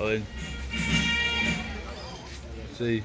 Owen. See.